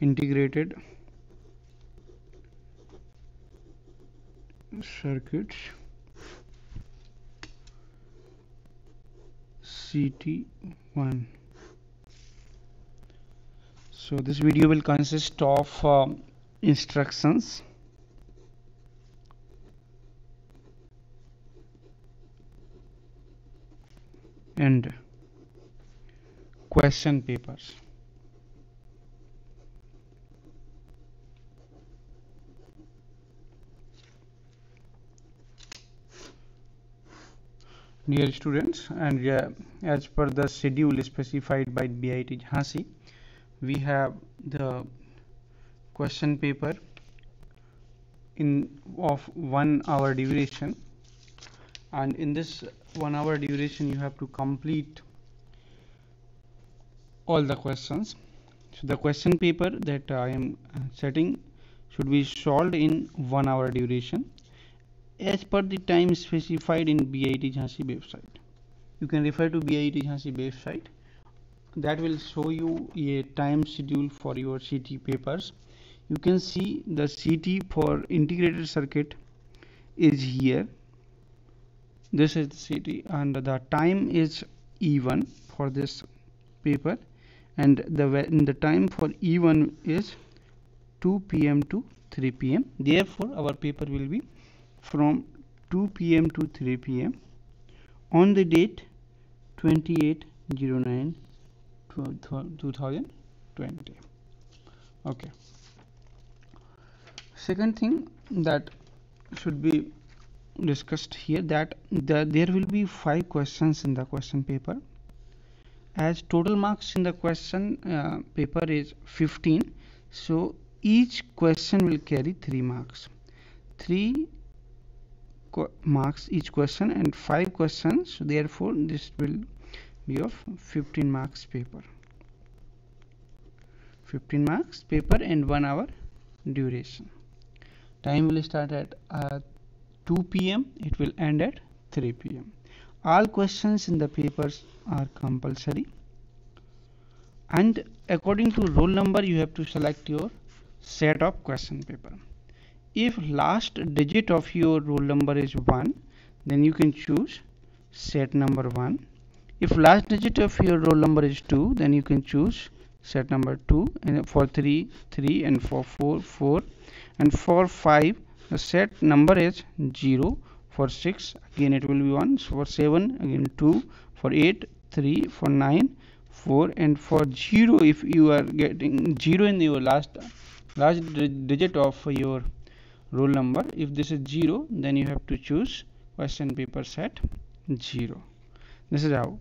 Integrated circuits CT1 so this video will consist of um, instructions and question papers. Dear students and uh, as per the schedule specified by BIT Jhansi we have the question paper in of one hour duration and in this one hour duration you have to complete all the questions so the question paper that I am setting should be solved in one hour duration as per the time specified in BIT Jhansi website. You can refer to BIT Jhansi website that will show you a time schedule for your CT papers. You can see the CT for integrated circuit is here. This is the CT and the time is E1 for this paper and the the time for E1 is 2 p.m. to 3 p.m. Therefore, our paper will be from 2 p.m. to 3 p.m. on the date 28 09 2020 okay second thing that should be discussed here that the, there will be five questions in the question paper. As total marks in the question uh, paper is 15 so each question will carry 3 marks. 3 marks each question and 5 questions so therefore this will be of 15 marks paper. 15 marks paper and 1 hour duration. Time will start at uh, 2 pm it will end at 3 pm all questions in the papers are compulsory. And according to roll number you have to select your set of question paper. If last digit of your roll number is 1 then you can choose set number 1 if last digit of your roll number is 2 then you can choose set number 2 and for 3 3 and for 4 4 and for 5 the set number is 0 for 6 again it will be 1 so for 7 again 2 for 8 3 for 9 4 and for 0 if you are getting 0 in your last last digit of your roll number if this is 0 then you have to choose question paper set 0 this is how.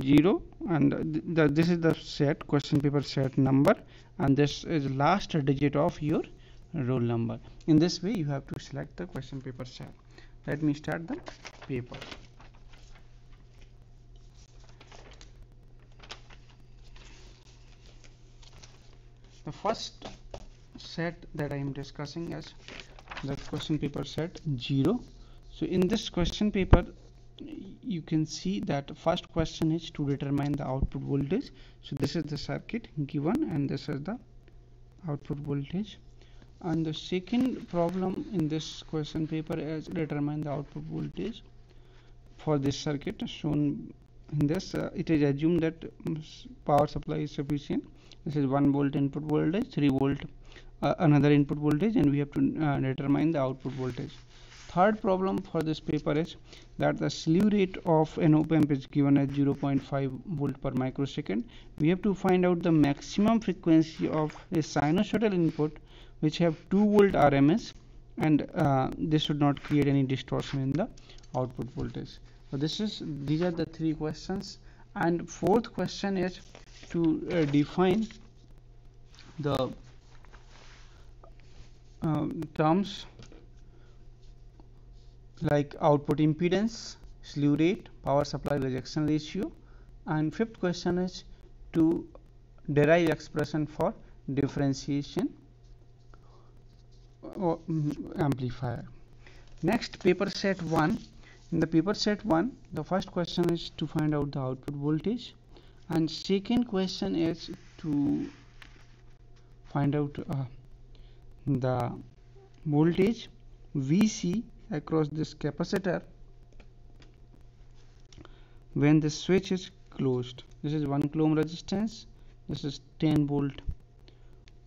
0 and the, this is the set question paper set number. And this is last digit of your roll number. In this way you have to select the question paper set let me start the paper. The first set that I am discussing is the question paper set 0 so in this question paper you can see that first question is to determine the output voltage. So this is the circuit given and this is the output voltage and the second problem in this question paper is determine the output voltage for this circuit shown in this. Uh, it is assumed that um, power supply is sufficient. This is 1 volt input voltage 3 volt uh, another input voltage and we have to uh, determine the output voltage. Third problem for this paper is that the slew rate of an op amp is given as 0.5 volt per microsecond. We have to find out the maximum frequency of a sinusoidal input which have 2 volt rms and uh, this should not create any distortion in the output voltage. So this is these are the three questions. And fourth question is to uh, define the um, terms like output impedance, slew rate, power supply rejection ratio. And fifth question is to derive expression for differentiation. uh, amplifier. next paper set 1 in the paper set 1 the first question is to find out the output voltage. And second question is to find out uh, the voltage VC across this capacitor when the switch is closed. This is 1 kilo ohm resistance. This is 10 volt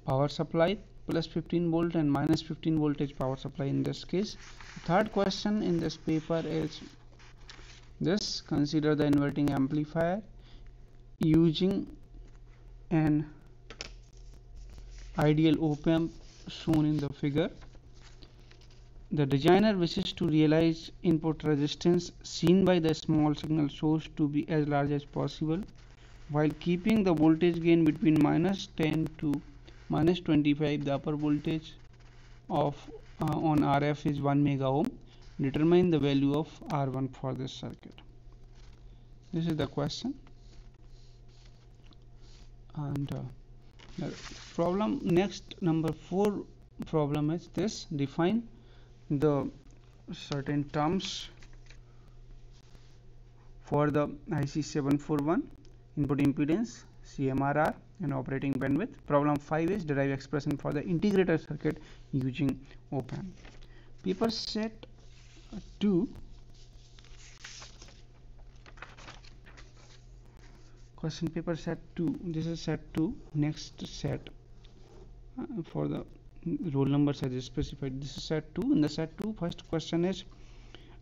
power supply plus 15 volt and minus 15 voltage power supply in this case. Third question in this paper is this. Consider the inverting amplifier using an ideal op amp shown in the figure. The designer wishes to realize input resistance seen by the small signal source to be as large as possible while keeping the voltage gain between minus 10 to minus 25 the upper voltage of uh, on RF is 1 mega ohm. Determine the value of R1 for this circuit. This is the question. And uh, the problem next number 4 problem is this. Define the certain terms for the IC 741 input impedance CMRR and operating bandwidth. Problem 5 is derive expression for the integrated circuit using op-amp. Paper set 2 question paper set 2 this is set 2 next set uh, for the roll numbers as specified this is set 2 in the set 2 first question is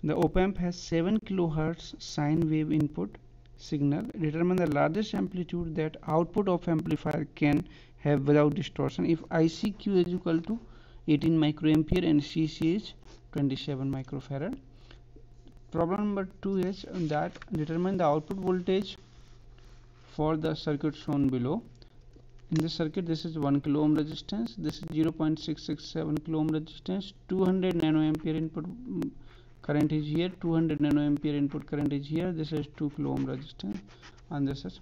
the op-amp has 7 kilohertz sine wave input signal determine the largest amplitude that output of amplifier can have without distortion. If ICQ is equal to 18 microampere and CC is 27 microfarad. Problem number 2 is that determine the output voltage for the circuit shown below. In this circuit this is 1 kilo ohm resistance. This is 0.667 kilo ohm resistance 200 nanoampere input current is here 200 nanoampere input current is here. This is 2 kilo ohm resistance and this is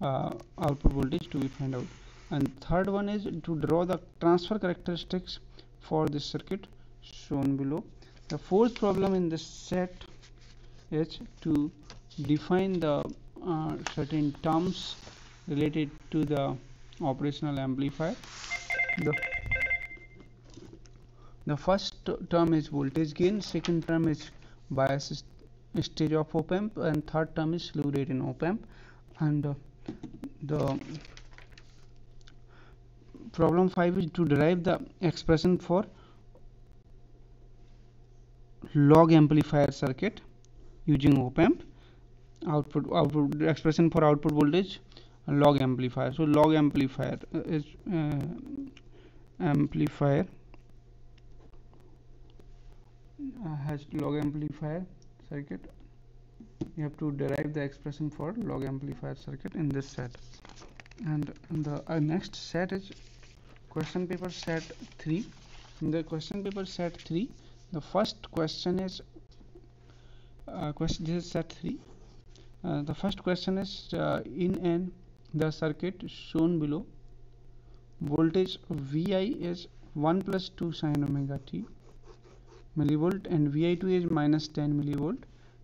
uh, output voltage to be found out. And third one is to draw the transfer characteristics for this circuit shown below. The fourth problem in this set is to define the uh, certain terms related to the operational amplifier. The the first term is voltage gain second term is bias stage of op amp and third term is slew rate in op amp. And uh, the problem 5 is to derive the expression for log amplifier circuit using op amp. Output output expression for output voltage log amplifier. So log amplifier is uh, amplifier has log amplifier circuit. You have to derive the expression for log amplifier circuit in this set. And the uh, next set is question paper set 3 in the question paper set 3 the first question is uh, question this is set 3 uh, the first question is uh, in an the circuit shown below. Voltage vi is 1 plus 2 sine omega t millivolt and vi2 is minus 10 millivolt.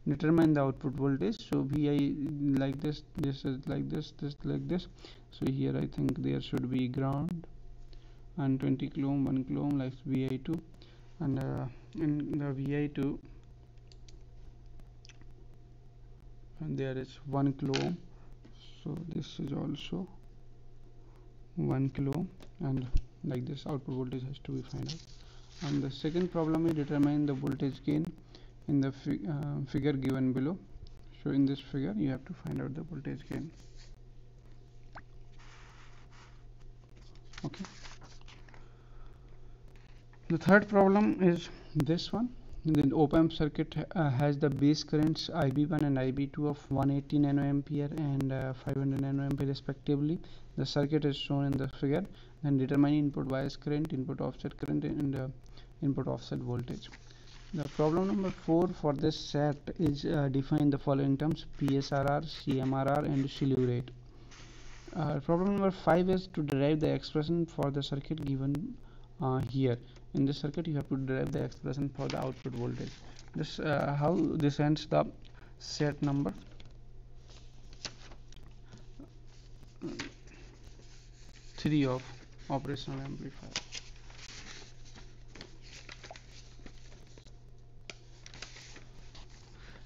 Determine the output voltage. So vi like this this is like this this like this. So here i think there should be ground and 20 kilo ohm 1 kilo ohm like vi2 and uh, in the vi2 and there is 1 kilo ohm so this is also 1 kilo ohm and like this output voltage has to be out and the second problem is determine the voltage gain in the uh, figure given below. So in this figure you have to find out the voltage gain. Okay. The third problem is this one. The op-amp circuit uh, has the base currents IB1 and IB2 of 180 nanoampere and uh, 500 nanoampere respectively. The circuit is shown in the figure. And determine input bias current input offset current and uh, input offset voltage. The problem number 4 for this set is uh, define the following terms PSRR, CMRR and slew rate. Uh, problem number 5 is to derive the expression for the circuit given uh, here. In this circuit you have to derive the expression for the output voltage. This uh, how this ends the set number? 3 of operational amplifier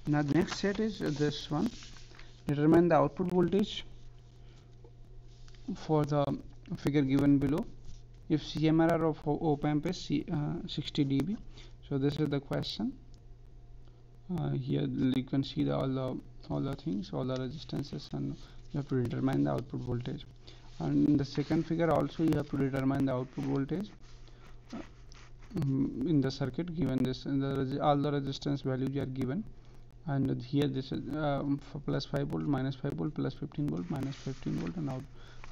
now the next set is this one. Determine the output voltage for the figure given below. If CMRR of op amp is C, uh, 60 dB. So this is the question. Uh, here you can see the, all the all the things all the resistances and you have to determine the output voltage. And in the second figure also you have to determine the output voltage. Uh, in the circuit given this the all the resistance values are given and here this is for plus 5 volt minus 5 volt plus 15 volt minus 15 volt and out.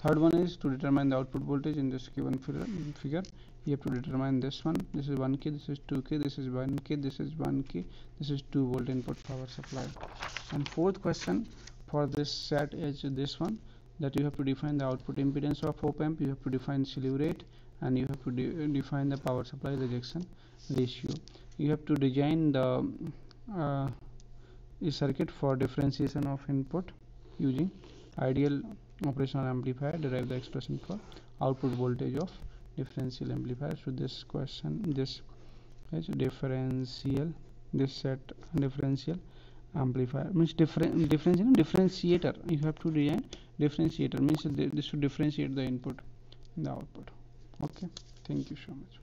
Third one is to determine the output voltage in this given figure you have to determine this one. This is 1k this is 2k this is 1k this is 1k this is 2 volt input power supply. And fourth question for this set is this one that you have to define the output impedance of op amp you have to define slew rate and you have to de define the power supply rejection ratio. You have to design the uh, circuit for differentiation of input using ideal operational amplifier derive the expression for output voltage of differential amplifier. So this question this is differential this set differential amplifier means different differential differentiator. You have to design differentiator means this should differentiate the input and the output. Okay. Thank you so much